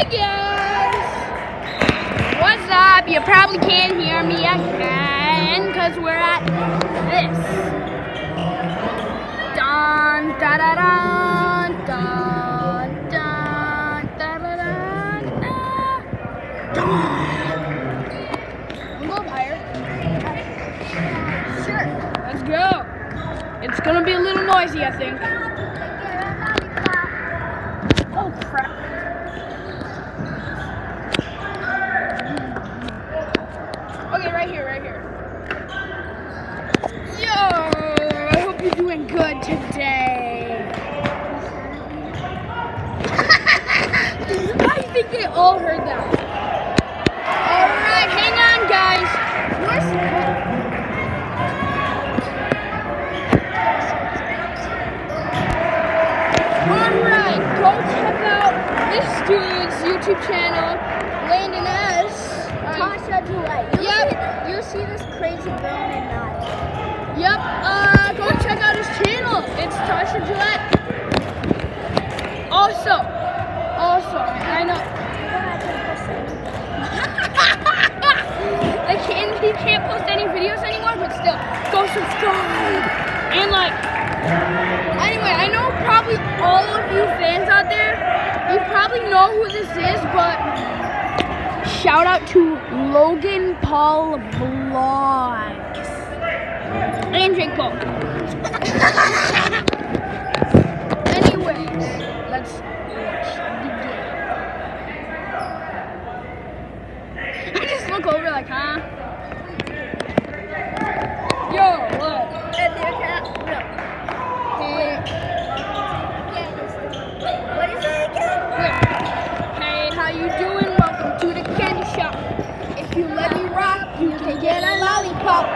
Hey! What's up? You probably can't hear me again because we're at this. Dun da da dun dun dun da da da. Dun. Wanna go higher? Sure. Let's go. It's gonna be a little noisy, I think. Oh crap. Okay, right here, right here. Yo, I hope you're doing good today. I think they all heard that. Alright, hang on, guys. Alright, go check out this dude's YouTube channel, Landon S. Uh, Tasha Duet. You'll Yep. See, you'll see this crazy girl named Nadia. Yep, uh, go check out his channel. It's Tasha Gillette. Also, also, I know. I can't, he can't post any videos anymore, but still, go subscribe. And like, anyway, I know probably all of you fans out there, probably know who this is, but shout out to Logan Paul Vlogs and Jake Paul. Anyways, let's watch the game. I just look over like, huh? Yo, what? And there can no. Hey, What is it again? wait. Hey, how you doing? Welcome to the candy shop. If you let me rock, you can get a lollipop.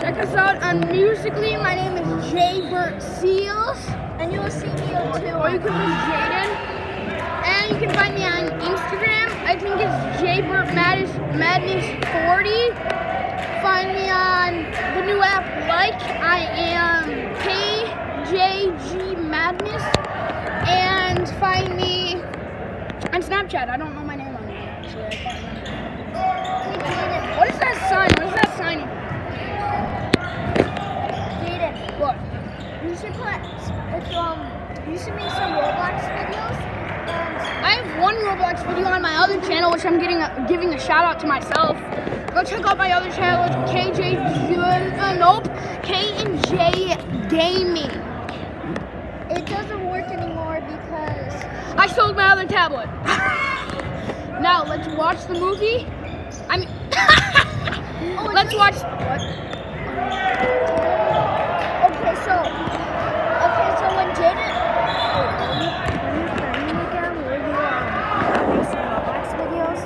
Check us out on Musically. My name is Jay Burt Seals. And you'll see me too. Or you can be Jaden. And you can find me on Instagram. I think it's Jaybert Madness, Madness 40. Find me on the new app Like. I am KJG Madness. And find me on Snapchat. I don't know my What is that sign? What is that sign? Jaden, What? you should put if um you should make some Roblox videos and I have one Roblox video on my other channel, which I'm getting a, giving a shout out to myself. Go check out my other channel, KJ, uh, nope, K and J Gaming. it doesn't work anymore because I sold my other tablet. now let's watch the movie. I mean, Oh, let's watch. What? Okay, so okay, so when Jaden when you find me again, will you um Roblox videos?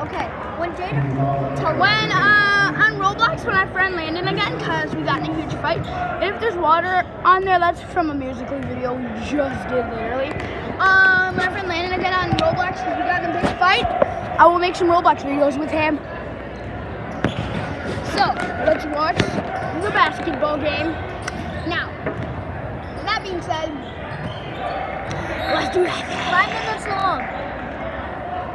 Okay, when Jaden When uh, on Roblox, when I friend Landon again, cause we got in a huge fight. If there's water on there, that's from a musical video we just did literally. Um, my friend Landon again on Roblox, we got in a big fight. I will make some Roblox videos with him. So let's watch the basketball game. Now, with that being said, let's do that. five minutes long.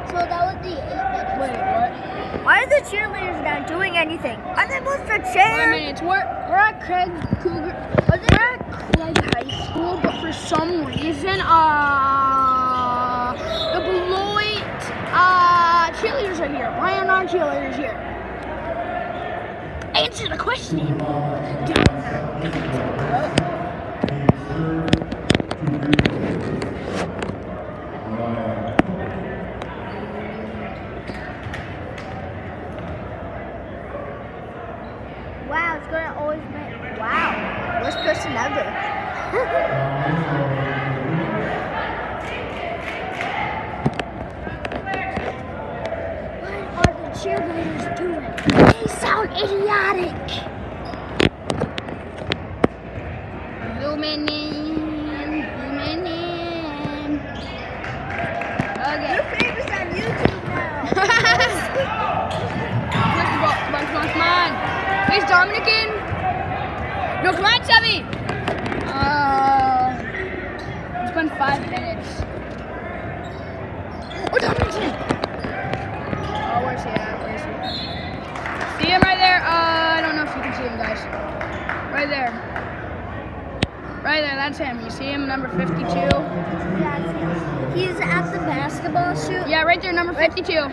So that would be eight minutes. Wait, what? Why are the cheerleaders not doing anything? Are they moved the Wait a minute, we're, we're at Craig Cougar, we're at Craig High School, for some reason, uh, the Beloit, uh, cheerleaders are here. Why aren't our cheerleaders here? Answer the question. Wow, it's gonna always make wow. Worst person ever. What are the cheerleaders doing? They sound idiotic. Zooming in, zooming in. Okay. You're famous on YouTube now. First of all, come on, come on, come on. Where's Dominic in? place. Yeah, place. See him right there? Uh, I don't know if you can see him, guys. Right there. Right there, that's him. You see him, number 52? Yeah. He's at the basketball shoot. Yeah, right there, number 52. No, I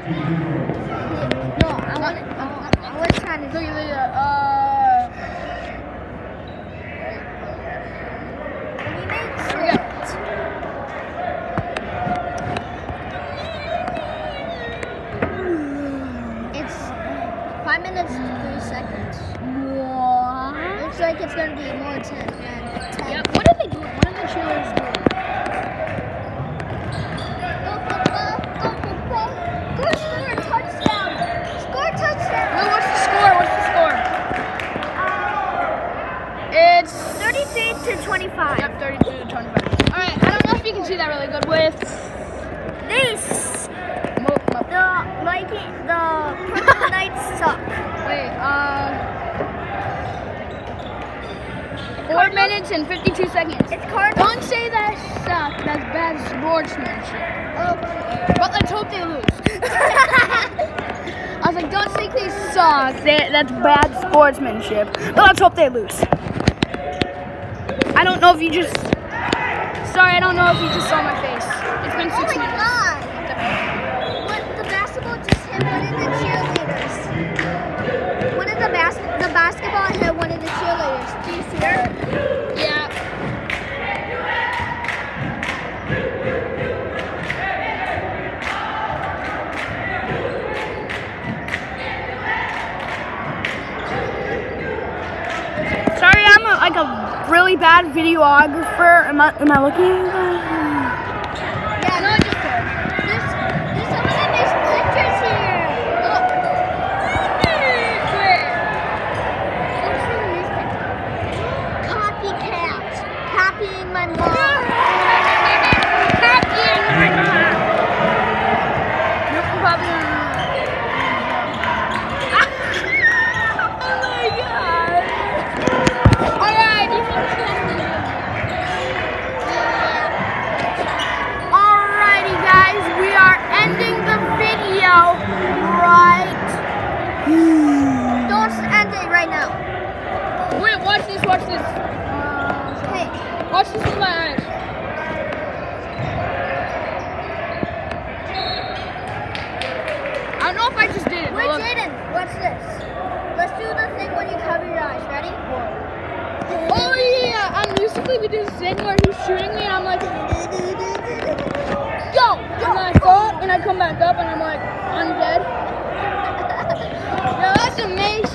want. I, I was trying to. Look at the, uh, When he makes There we go. it, it's five minutes and three seconds. what? Looks like it's gonna be more ten than ten. Yep, what are they doing? What are the cheerleaders doing? Go, go, go, go, go, go. Go, score a touchdown. Score a touchdown. Well, what's the score? What's the score? It's 33 to 25. Yep, 32 to 25. All right, I don't know if you can see that really good with. This, Mo- mo- the Viking, the Purple Knights suck. wait, uh. Four minutes and 52 seconds. It's. Don't say that suck. That's bad sportsmanship. Okay. But let's hope they lose. I was like, don't think they suck. They, that's bad sportsmanship. But let's hope they lose. I don't know if you just. Sorry, I don't know if you just saw my face. It's been Oh six my minutes. god. What, the basketball just hit one of the cheerleaders. One of the bas- the basketball hit one of the cheerleaders. Do you see her? Really bad videographer. Am I, am I looking? Yeah, No, just kidding. There's, there's some of them is pictures here. Copycat. Copying my mom. Alrighty, guys, we are ending the video right. Don't end it right now. Wait, watch this, watch this. Hey, Watch this with my eyes. I don't know if I just did it. wait. Jaden, watch this. Let's do the thing when you cover your eyes. Ready? Oh yeah, I'm we do this thing where he's shooting me and I'm like, go! And I fall and I come back up and I'm like, I'm dead. Yo, that's amazing.